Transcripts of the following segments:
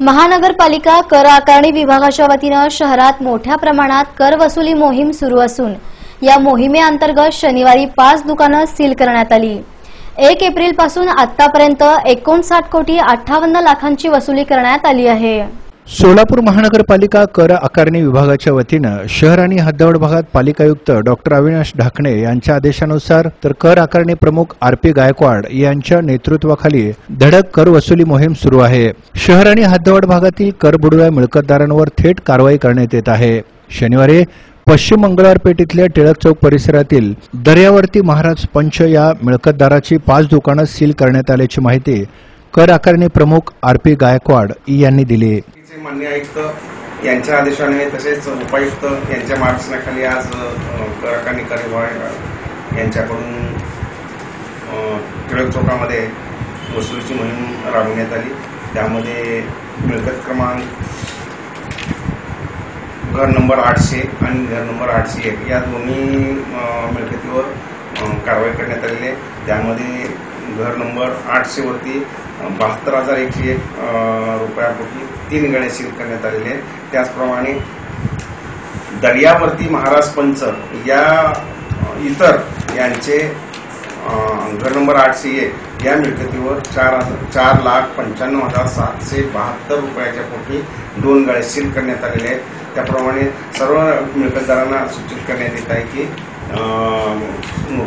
महानगरपालिका कर आकारणी विभागाच्या वतीनं शहरात मोठ्या प्रमाणात कर वसुली मोहीम सुरू असून या मोहिमेअंतर्गत शनिवारी पाच दुकानं सील करण्यात आली. एक एप्रिलपासून आतापर्यंत एकोणसाठ कोटी अठ्ठावन्न लाखांची वसुली करण्यात आली आहे. सोलापूर महानगरपालिका कर आकारणी विभागाच्या वतीनं शहर आणि हद्दवड भागात पालिकायुक्त डॉक्टर अविनाश ढाकणे यांच्या आदेशानुसार तर कर आकारणी प्रमुख आर पी गायकवाड यांच्या नेतृत्वाखाली धडक कर वसुली मोहीम सुरू आहे. शहर आणि हद्दवड भागातील कर बुडव्या मिळकतदारांवर थेट कारवाई करण्यात येत आहे. शनिवारी पश्चिम मंगळवारपेठ इथल्या टिळक चौक परिसरातील दर्यावर्ती महाराज पंच या मिळकतदाराची पाच दुकानं सील करण्यात आल्याची माहिती कर आकारणी प्रमुख आर पी गायकवाड यांनी दिली. चे मान्य आयुक्त यांच्या आदेशाने तसेच उपायुक्त यांच्या मार्गदर्शनाखाली आज अ, आणि आकारणी कर विभाग यांच्याकडून टिळक चौकामध्ये वसुलीची मोहीम राबवण्यात आली. त्यामध्ये मिळकत क्रमांक घर नंबर आठशे आणि घर नंबर आठशे एक या दोन्ही मिळकतीवर कारवाई करण्यात आलेली आहे. त्यामध्ये घर नंबर आठशेवरती बहात्तर हजार एकशे एक रुपयापोटी तीन गणे सील करण्यात आलेले आहेत. त्याचप्रमाणे दर्यावर्ती महाराज पंच या इतर यांचे घर नंबर आठशे एक या मिळकतीवर चार हजार चार लाख पंच्याण्णव हजार सातशे बहात्तर रुपयाच्या पोटी दोन गळे सील करण्यात आलेले आहेत. त्याप्रमाणे सर्व मिळकतदारांना सूचित करण्यात येत आहे की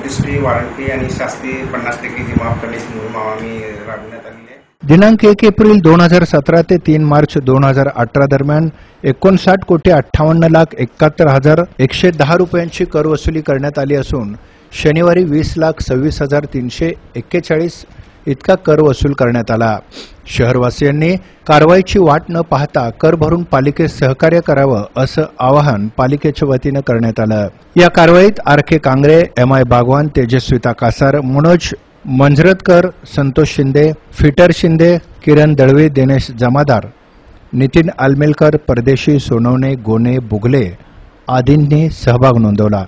आणि शास्ती पन्नास टक्के जी माफ करण्याची मोहीम आम्ही राबविण्यात आलेली आहे. दिनांक एक एप्रिल दोन हजार सतरा ते तीन मार्च दोन हजार अठरा दरम्यान एकोणसाठ कोटी अठ्ठावन्न लाख एकाहत्तर हजार एकशे दहा रुपयांची कर वसुली करण्यात आली असून शनिवारी वीस लाख सव्वीस हजार तीनशे एक्केचाळीस इतका कर वसूल करण्यात आला. शहरवासियांनी कारवाईची वाट न पाहता कर भरून पालिकेस सहकार्य करावं असं आवाहन पालिकेच्या वतीनं करण्यात आलं. या कारवाईत R K Kangre M I Bagwan Tejaswita Kasar Manoj Manjaratkar Santosh Shinde fitter Shinde Kiran Dalve Dinesh Jamadar Nitin Almelkar Pardeshi Sonawane Gone बुगले आदींनी सहभाग नोंदवला.